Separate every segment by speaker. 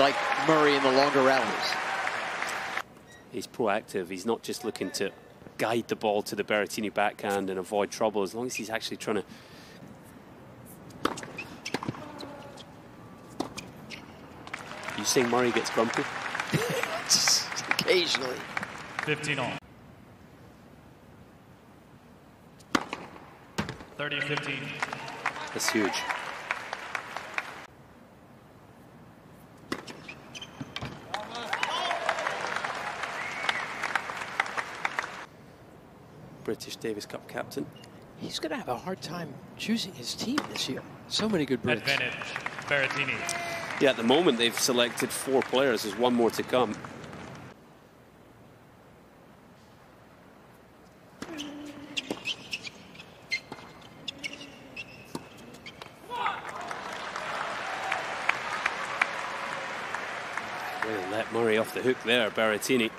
Speaker 1: like Murray in the longer rallies.
Speaker 2: He's proactive. He's not just looking to guide the ball to the Berrettini backhand and avoid trouble, as long as he's actually trying to You saying Murray gets grumpy?
Speaker 1: Just occasionally.
Speaker 3: 15 all. 30 15.
Speaker 2: That's huge. British Davis Cup captain.
Speaker 1: He's going to have a hard time choosing his team this year. So many good Brits.
Speaker 3: Advantage. Berrettini.
Speaker 2: Yeah, at the moment they've selected four players. There's one more to come. Really let Murray off the hook there, Berrettini.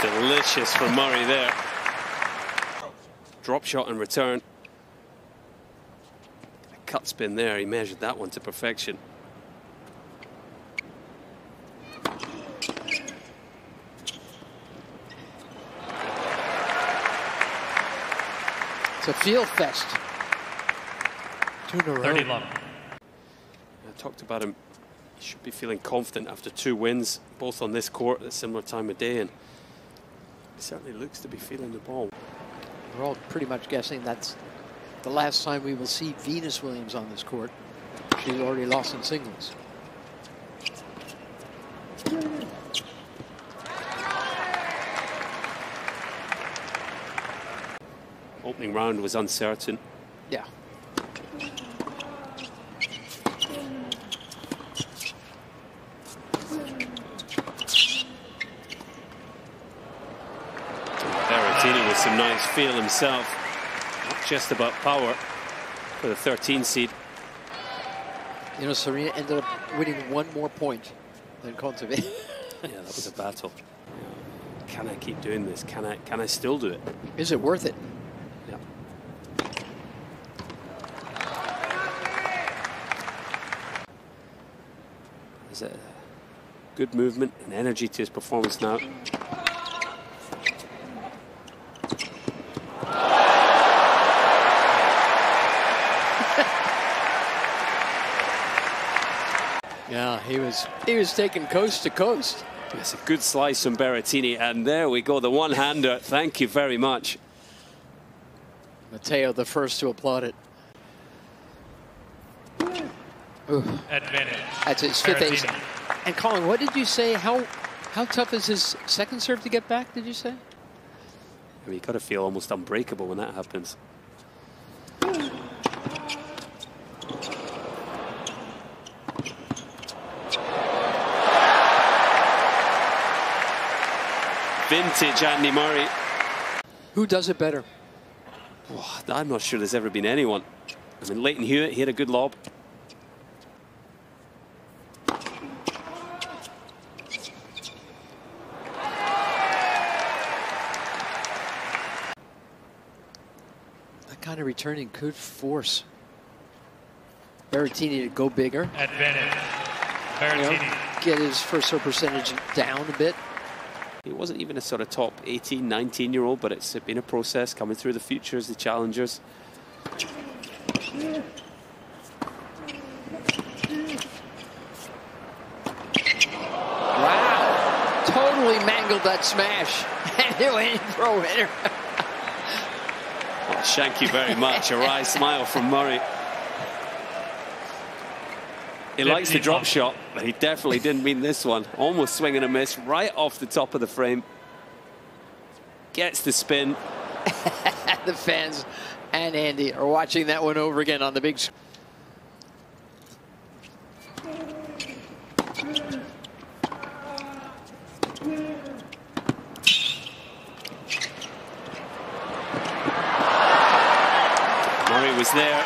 Speaker 2: Delicious for Murray there. Drop shot and return. A cut spin there. He measured that one to perfection.
Speaker 1: It's a field fest. Two in a row.
Speaker 3: 30 love.
Speaker 2: I talked about him. He should be feeling confident after two wins, both on this court at a similar time of day, and he certainly looks to be feeling the ball.
Speaker 1: We're all pretty much guessing that's the last time we will see Venus Williams on this court. She's already lost in singles.
Speaker 2: Opening round was uncertain.
Speaker 1: Yeah.
Speaker 2: Berrettini with some nice feel himself. Not just about power for the 13 seed.
Speaker 1: You know, Serena ended up winning one more point than Kontaveit.
Speaker 2: Yeah, that was a battle. Can I keep doing this? Can I can I still do it?
Speaker 1: Is it worth it?
Speaker 2: Yeah. There's a good movement and energy to his performance now.
Speaker 1: Yeah, he was he was taking coast to coast.
Speaker 2: That's a good slice from Berrettini, and there we go, the one-hander. Thank you very much.
Speaker 1: Matteo, the first to applaud it. Ooh,
Speaker 3: Advantage.
Speaker 1: that's his fifth ace. And Colin, what did you say? How how tough is his second serve to get back? Did you say?
Speaker 2: I mean, you got to feel almost unbreakable when that happens. Vintage Andy Murray.
Speaker 1: Who does it better?
Speaker 2: Oh, I'm not sure there's ever been anyone. I mean, Lleyton Hewitt, he had a good lob.
Speaker 1: That kind of returning could force Berrettini to go bigger.
Speaker 3: Advantage.
Speaker 1: You know, get his first serve percentage down a bit.
Speaker 2: He wasn't even a sort of top 18, 19 year old, but it's been a process coming through the futures, the challengers.
Speaker 1: Wow. Totally mangled that smash. And it went a winner.
Speaker 2: Well, thank you very much. A wry smile from Murray. He likes the drop
Speaker 3: off.
Speaker 2: shot, but he definitely didn't mean this one. Almost swing and a miss right off the top of the frame. Gets the spin.
Speaker 1: the fans and Andy are watching that one over again on the big screen.
Speaker 2: Murray was there.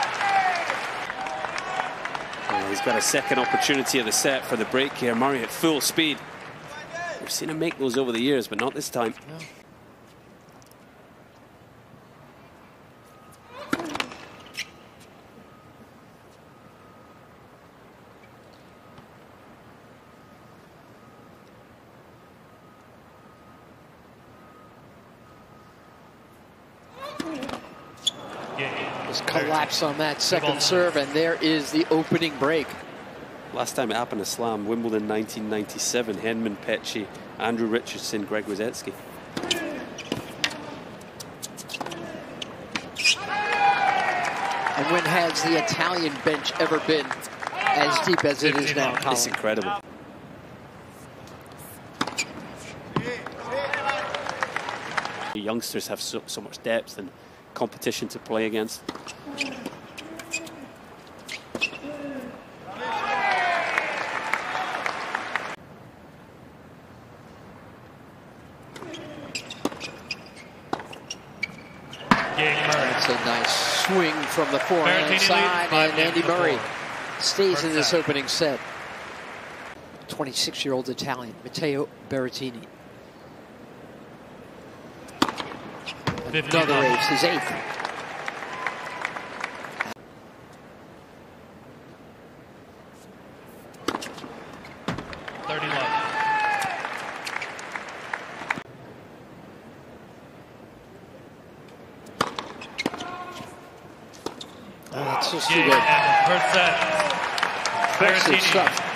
Speaker 2: Oh, got a second opportunity at the set for the break here. Murray at full speed. We've seen him make those over the years, but not this time.
Speaker 3: Game.
Speaker 1: Just collapse on that second serve, and there is the opening break.
Speaker 2: Last time it happened to Slam, Wimbledon 1997. Henman Petchey, Andrew Richardson, Greg Rusedski.
Speaker 1: And when has the Italian bench ever been as deep as it is now,
Speaker 2: It's incredible. The youngsters have so, so much depth and competition to play against.
Speaker 1: It's a nice swing from the forehand side, and Andy Murray stays
Speaker 3: First
Speaker 1: in this
Speaker 3: set.
Speaker 1: opening set. 26-year-old Italian, Matteo Berrettini.
Speaker 3: 15
Speaker 1: Another ace, his eighth.
Speaker 3: Thirty love.
Speaker 1: Oh, that's just too good.
Speaker 3: and first set.
Speaker 1: Impressive
Speaker 3: Berrettini.
Speaker 1: stuff.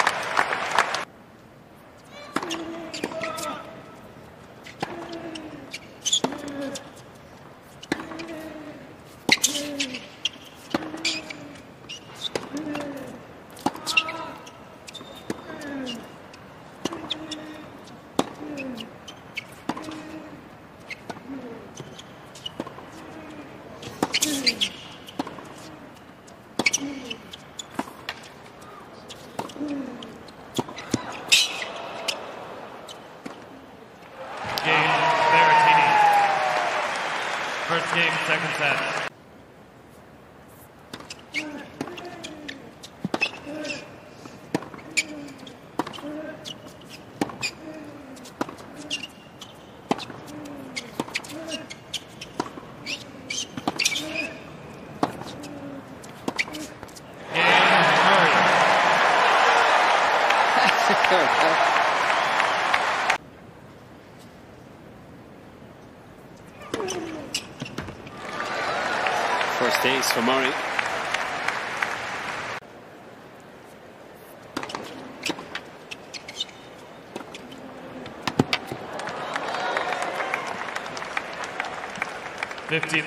Speaker 3: 15.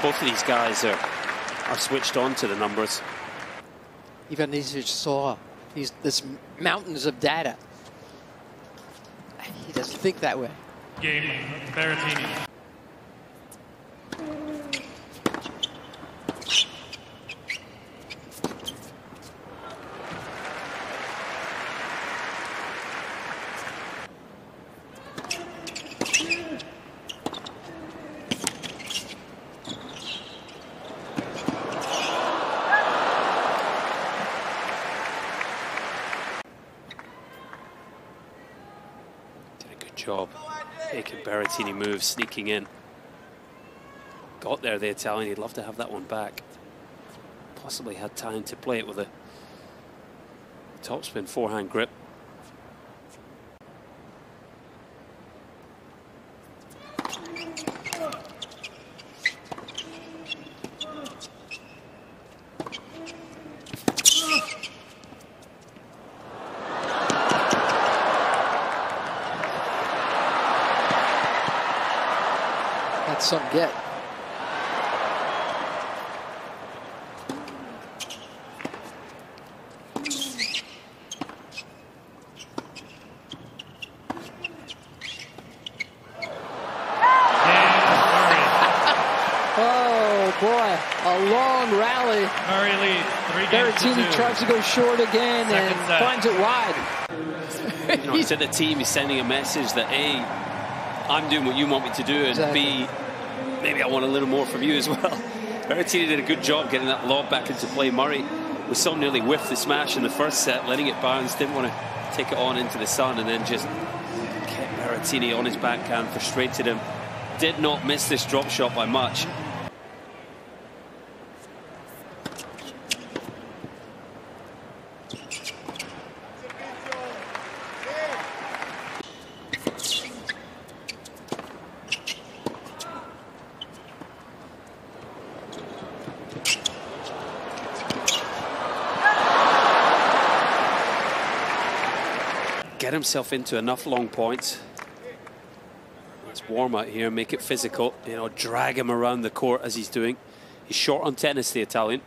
Speaker 2: Both of these guys are, are switched on to the numbers.
Speaker 1: Ivanisevic saw these this mountains of data. He doesn't think that way.
Speaker 3: Game, Berrettini.
Speaker 2: Move, sneaking in. Got there, the Italian. He'd love to have that one back. Possibly had time to play it with a topspin forehand grip.
Speaker 1: That's some get.
Speaker 3: Game Murray.
Speaker 1: Oh boy, a long rally.
Speaker 3: Murray leads three Oh, games to
Speaker 1: Berrettini
Speaker 3: two.
Speaker 1: tries to go short again
Speaker 3: Second
Speaker 1: and
Speaker 3: set.
Speaker 1: finds it wide.
Speaker 2: You know, to the team, he's sending a message that A, I'm doing what you want me to do, and
Speaker 1: Exactly.
Speaker 2: B, maybe I want a little more from you as well. Berrettini did a good job getting that lob back into play. Murray was so nearly whiffed the smash in the first set, letting it bounce, didn't want to take it on into the sun, and then just kept Berrettini on his backhand, frustrated him. Did not miss this drop shot by much. Himself into enough long points. Let's warm out here, make it physical. You know, drag him around the court as he's doing. He's short on tennis, the Italian.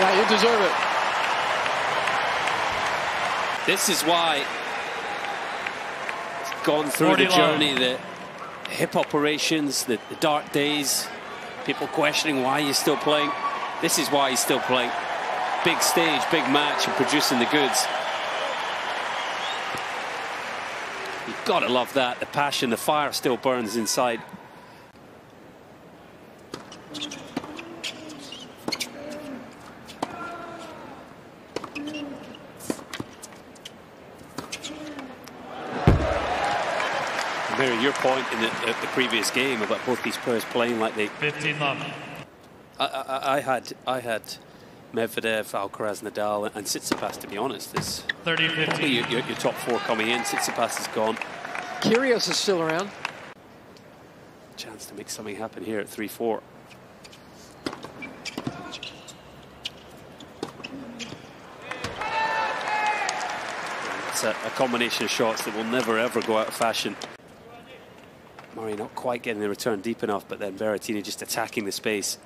Speaker 1: Yeah, you deserve it.
Speaker 2: This is why it's gone through
Speaker 3: 40
Speaker 2: the
Speaker 3: long.
Speaker 2: journey, the hip operations, the, the dark days, people questioning why he's still playing. This is why he's still playing. Big stage, big match, and producing the goods. You've got to love that. The passion, the fire still burns inside. Mary, your point in the, the, the previous game about both these players playing like they
Speaker 3: 15 love.
Speaker 2: I, I, I had I had Medvedev, Alcaraz, Nadal, and Tsitsipas. To be honest, is
Speaker 3: 30
Speaker 2: probably
Speaker 3: 15.
Speaker 2: your, your, your top four coming in. Tsitsipas is gone.
Speaker 1: Kyrgios is still around.
Speaker 2: Chance to make something happen here at three four. It's a, a combination of shots that will never ever go out of fashion. Murray not quite getting the return deep enough, but then Berrettini just attacking the space.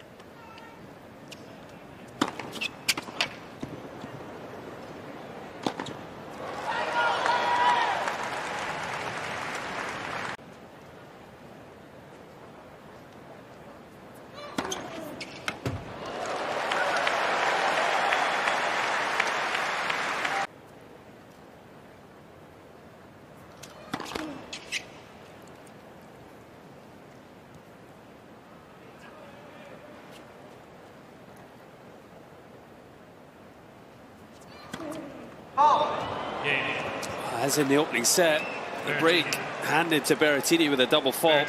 Speaker 2: As in the opening set, the break handed to Berrettini with a double fault,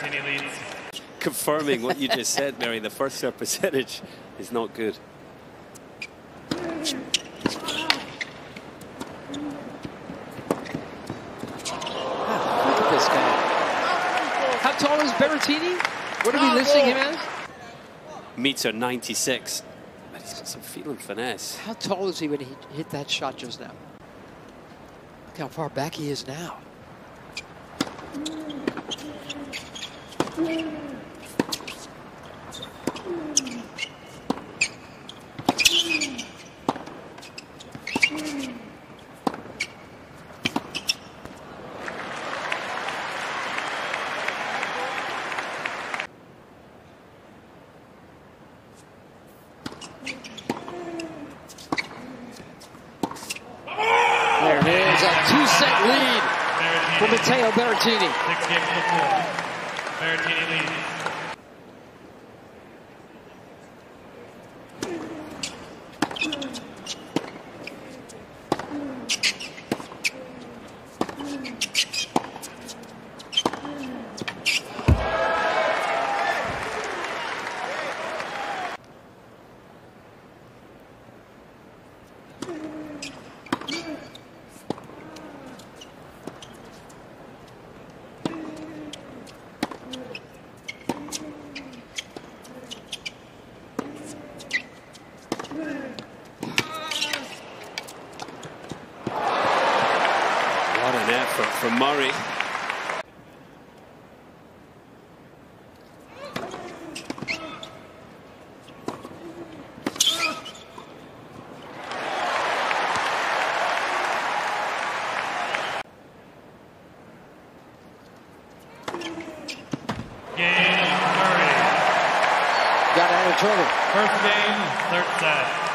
Speaker 2: confirming what you just said, Mary. The first serve percentage is not good.
Speaker 1: Look at this guy. How tall is Berrettini? What are we listing him as?
Speaker 2: Meter 96. But he's got some feeling finesse.
Speaker 1: How tall is he when he hit that shot just now? How far back he is now.
Speaker 3: from Murray.
Speaker 2: Game, Murray. Got out of
Speaker 1: trouble.
Speaker 3: First game, third set.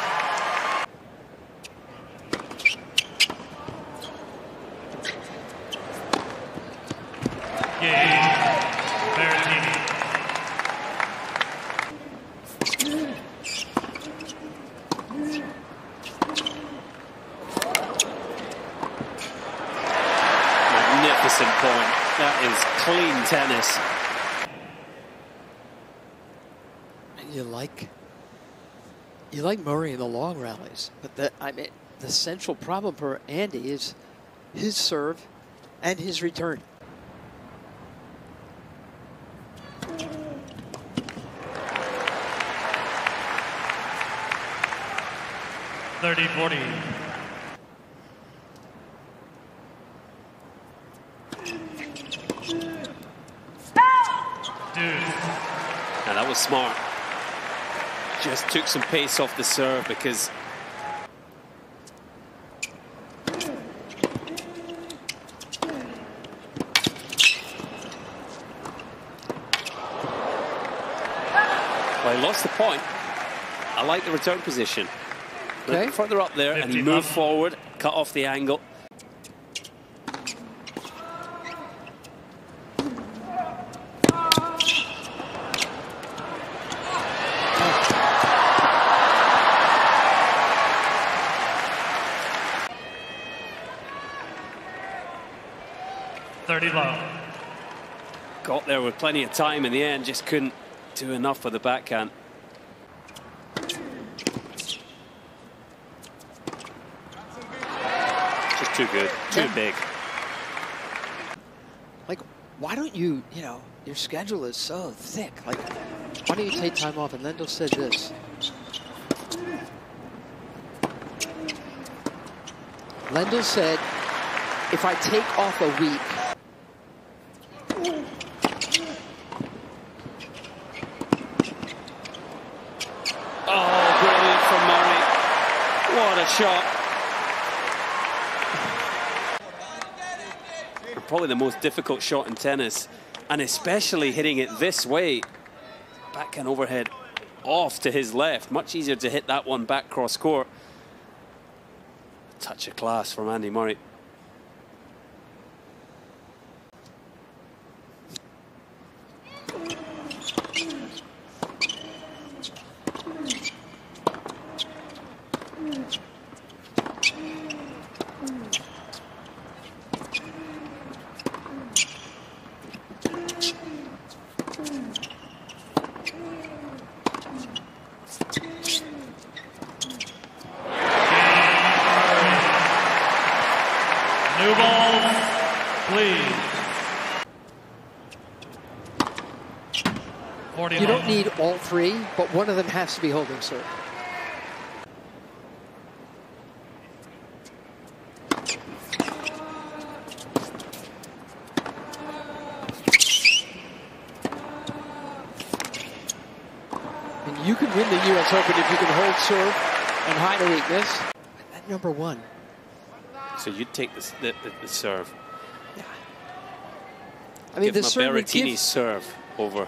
Speaker 1: Like Murray in the long rallies, but the I mean the central problem for Andy is his serve and his return.
Speaker 3: Thirty forty. Deuce.
Speaker 2: And that was smart. Just took some pace off the serve because Well, he lost the point. I like the return position. Look
Speaker 1: Okay.
Speaker 2: Further up there and
Speaker 3: 50
Speaker 2: move
Speaker 3: up.
Speaker 2: forward, cut off the angle.
Speaker 3: Low.
Speaker 2: Got there with plenty of time in the end, just couldn't do enough for the backhand. Just too good, too
Speaker 1: Yeah.
Speaker 2: big.
Speaker 1: Like, why don't you, you know, your schedule is so thick. Like, why don't you take time off? And Lendl said this. Lendl said, if I take off a week,
Speaker 2: Oh, brilliant from Murray. What a shot. Probably the most difficult shot in tennis, and especially hitting it this way. Backhand overhead off to his left. Much easier to hit that one back cross court. Touch of class from Andy Murray
Speaker 3: balls, please. Forty
Speaker 1: you
Speaker 3: low.
Speaker 1: don't need all three, but one of them has to be holding serve. And you can win the U.S. Open if you can hold serve and hide a weakness. At number one,
Speaker 2: So you'd take the, the, the serve. Yeah.
Speaker 1: I mean,
Speaker 2: Give
Speaker 1: the
Speaker 2: him a
Speaker 1: serve
Speaker 2: Berrettini serve over.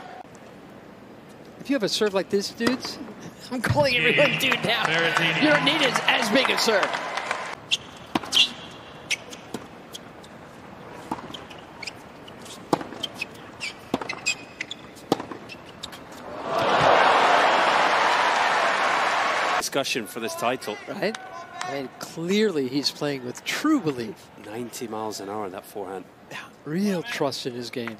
Speaker 1: If you have a serve like this, dudes, I'm calling everyone dude now.
Speaker 3: Berrettini.
Speaker 1: You don't need as, as big a serve.
Speaker 2: Discussion for this title.
Speaker 1: right? I mean, clearly he's playing with true belief,
Speaker 2: 90 miles an hour, that forehand.
Speaker 1: real trust in his game.
Speaker 3: Game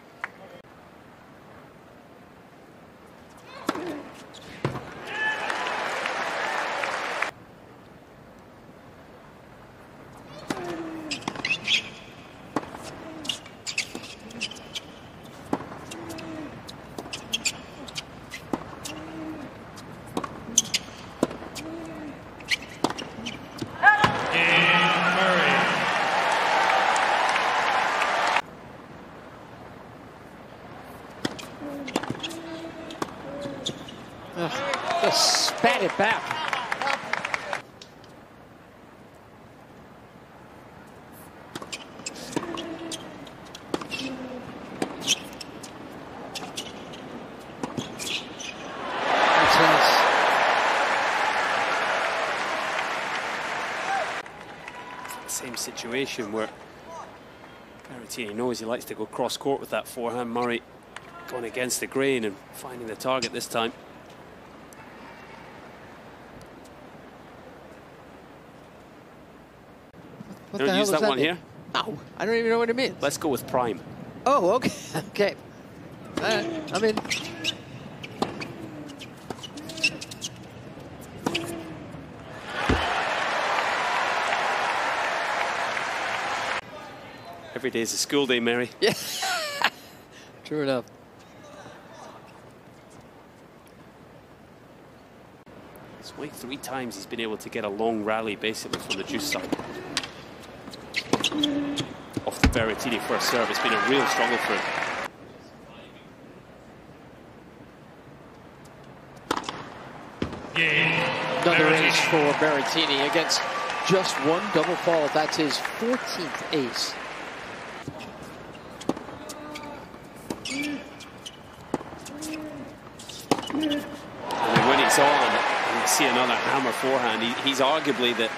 Speaker 1: Ugh, just spat it back. Same
Speaker 2: situation where Berrettini knows he likes to go cross court with that forehand. Murray going against the grain and finding the target this time.
Speaker 1: What
Speaker 2: Don't use
Speaker 1: does
Speaker 2: that one
Speaker 1: mean?
Speaker 2: here.
Speaker 1: No, I don't even know what it means.
Speaker 2: Let's go with prime.
Speaker 1: Oh, okay, okay. Right, I'm in.
Speaker 2: Every day is a school day, Mary.
Speaker 1: Yeah. True enough.
Speaker 2: It's only three times he's been able to get a long rally basically from the deuce side. Off the Berrettini first serve, it's been a real struggle for him.
Speaker 3: Game.
Speaker 1: Another
Speaker 3: Berrettini.
Speaker 1: ace for Berrettini against just one double fault. That's his 14th ace.
Speaker 2: I mean, when he's on, and you see another hammer forehand. He, he's arguably the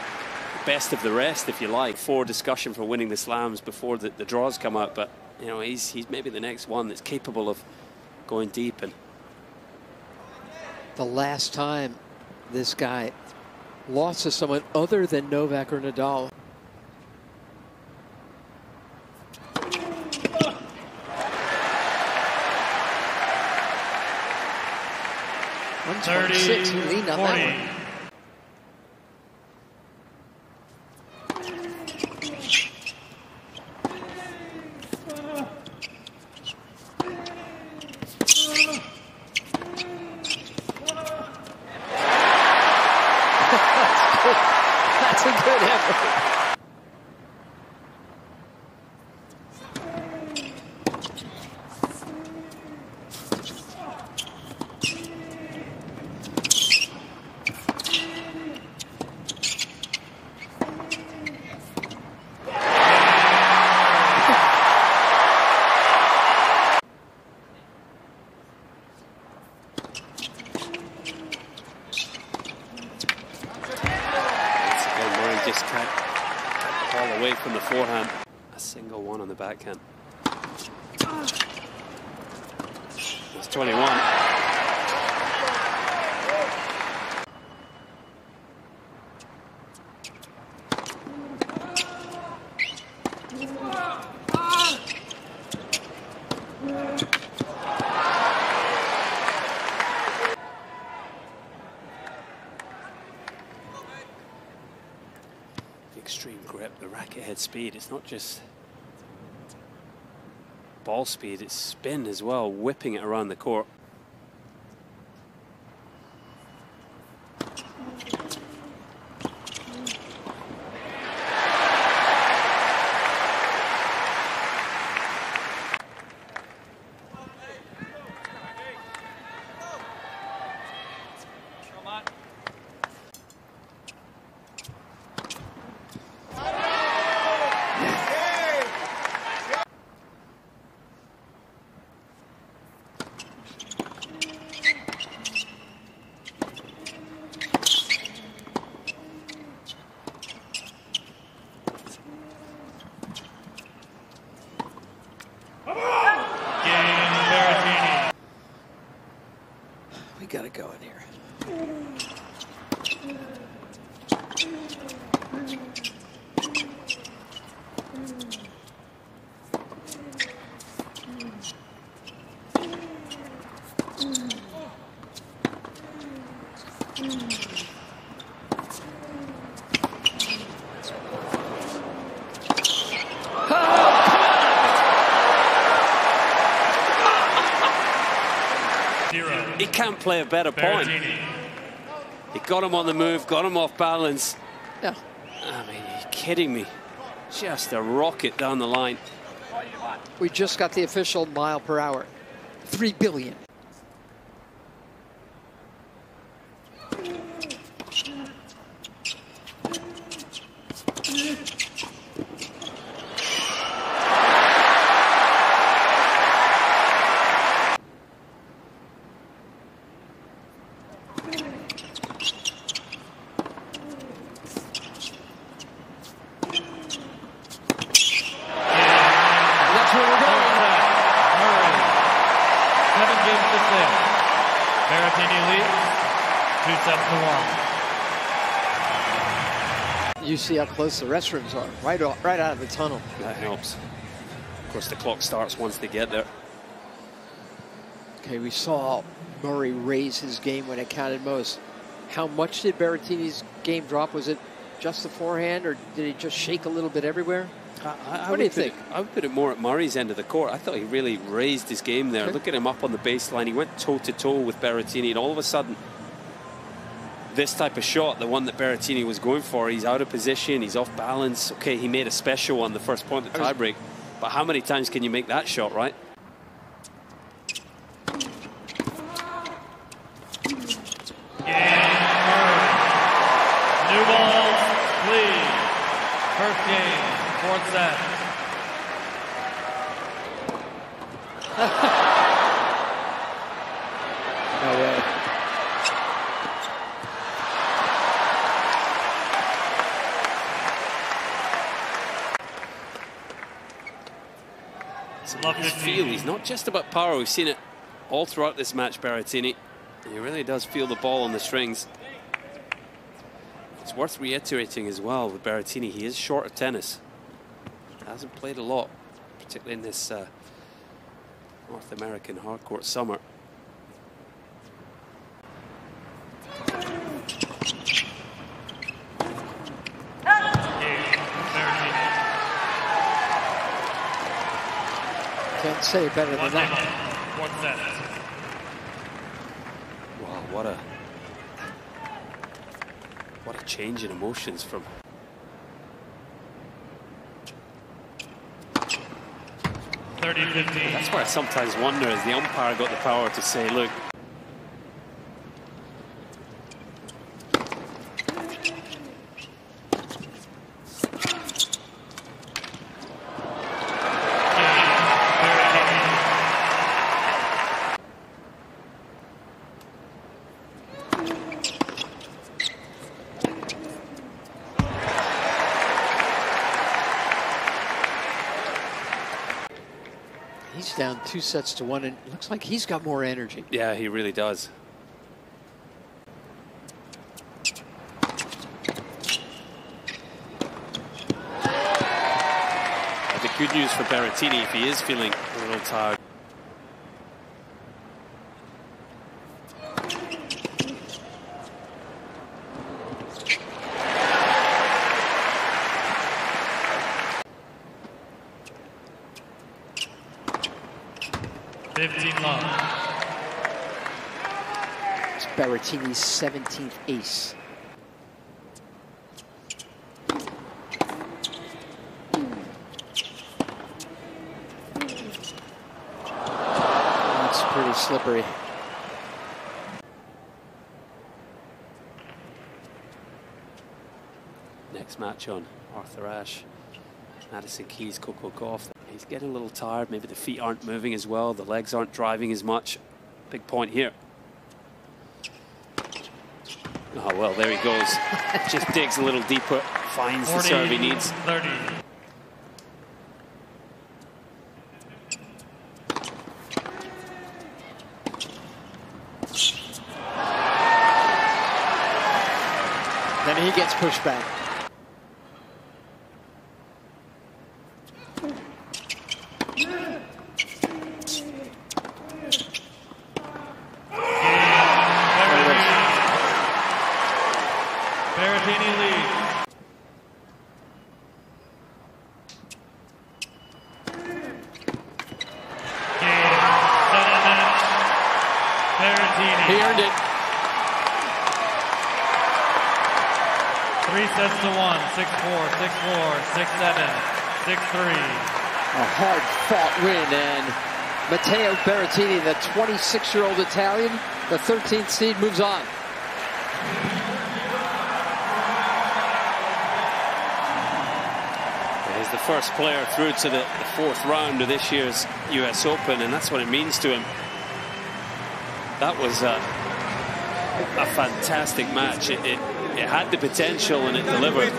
Speaker 2: best of the rest, if you like, for discussion for winning the slams before the, the draws come out. But you know, he's he's maybe the next one that's capable of going deep. And
Speaker 1: The last time this guy lost to someone other than Novak or Nadal. One
Speaker 3: 30,
Speaker 1: twenty-six. He leaned on that one.
Speaker 2: Just can't away from the forehand. A single one on the backhand. It's 21. The extreme grip, the racket head speed. It's not just ball speed, it's spin as well, whipping it around the court.
Speaker 3: Game. Berrettini.
Speaker 1: We got to go in here.
Speaker 3: Zero.
Speaker 2: He can't play a better point. He got him on the move, got him off balance.
Speaker 1: Yeah.
Speaker 2: I mean, are you kidding me? Just a rocket down the line.
Speaker 1: We just got the official mile per hour. Three billion. See how close the restrooms are, right, o- right out of the tunnel.
Speaker 2: That helps. Of course, the clock starts once they get there.
Speaker 1: Okay, we saw Murray raise his game when it counted most. How much did Berrettini's game drop? Was it just the forehand, or did he just shake a little bit everywhere?
Speaker 2: I, I, I
Speaker 1: What do
Speaker 2: would
Speaker 1: you
Speaker 2: put
Speaker 1: think?
Speaker 2: It, I would put it more at Murray's end of the court. I thought he really raised his game there.
Speaker 1: Okay.
Speaker 2: Look at him up on the baseline. He went toe to toe with Berrettini, and all of a sudden, this type of shot, the one that Berrettini was going for, he's out of position, he's off balance. Okay, he made a special on the first point of the
Speaker 1: I was-
Speaker 2: tiebreak, but how many times can you make that shot, right?
Speaker 3: Game Murray. New balls, please. First game, fourth set.
Speaker 1: No way.
Speaker 2: His
Speaker 3: to
Speaker 2: feel, he's not just about power. We've seen it all throughout this match, Berrettini. He really does feel the ball on the strings. It's worth reiterating as well with Berrettini, he is short of tennis. Hasn't played a lot, particularly in this uh, North American hardcourt summer.
Speaker 1: Say it better than that.
Speaker 3: game, fourth set.
Speaker 2: Wow, what a what a change in emotions from
Speaker 3: Thirty fifteen.
Speaker 2: That's why I sometimes wonder has the umpire got the power to say, look,
Speaker 1: down two sets to one, and looks like he's got more energy.
Speaker 2: yeah, he really does. The good news for Berrettini, if he is feeling a little tired,
Speaker 1: It's Berrettini's 17th ace. That's pretty slippery.
Speaker 2: next match on Arthur Ashe, Madison Keys, Coco Gauff. He's getting a little tired. Maybe the feet aren't moving as well. The legs aren't driving as much. Big point here. Oh, well, there he goes. Just digs a little deeper, finds the
Speaker 3: 40,
Speaker 2: serve he needs.
Speaker 3: 30.
Speaker 1: Then he gets pushed back.
Speaker 3: Berrettini leads. Game, seven, Berrettini.
Speaker 1: He earned it.
Speaker 3: Three sets to one. Six four, six four, six seven, six three.
Speaker 1: A hard fought win, and Matteo Berrettini, the 26 year old Italian, the 13th seed, moves on.
Speaker 2: He's the first player through to the, the fourth round of this year's US Open, and that's what it means to him. That was a, a fantastic match. It, it, it had the potential and it delivered.